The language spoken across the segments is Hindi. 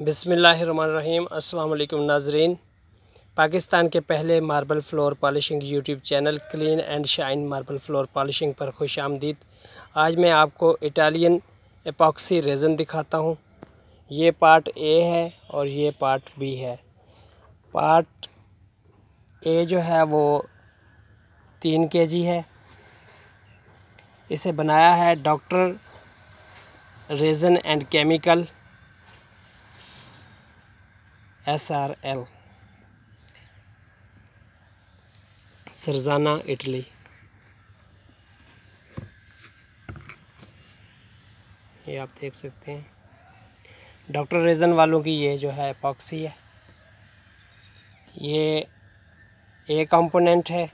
बिसमीम अल्लाम नाजरीन। पाकिस्तान के पहले marble floor polishing YouTube channel clean and shine marble floor polishing पर खुश आमदीद। आज मैं आपको इटालियन एपॉक्सी रेज़न दिखाता हूँ। ये पार्ट ए है और ये पार्ट बी है। पार्ट ए जो है वो तीन के जी है। इसे बनाया है doctor resin and chemical. S R L Sarzana Italy ये आप देख सकते हैं। डॉक्टर रेजन वालों की ये जो है पॉक्सी है। ये ए कंपोनेंट है।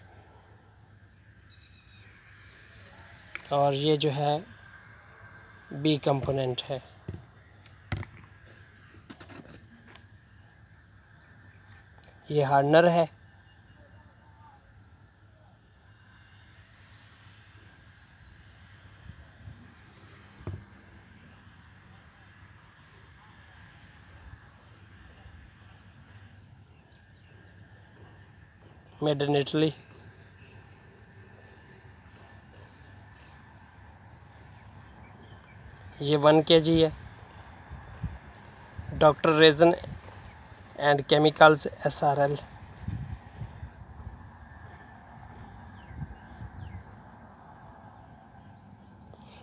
और ये जो है बी कंपोनेंट है। ये हार्डनर है। मेड इन इटली ये वन के जी है। Doctor resin and chemicals S R L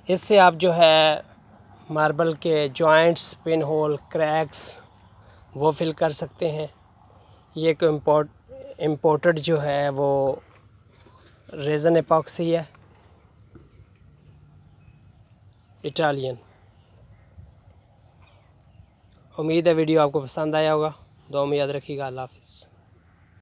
इससे आप जो है मार्बल के जॉइंट्स पिन होल क्रैक्स वो फिल कर सकते हैं। ये एक इम्पोर्ट इम्पोर्टेड जो है वो रेज़न एपॉक्सी है। इटालियन उम्मीद है वीडियो आपको पसंद आया होगा। दो में याद रखिएगा। अल्लाह हाफिज़।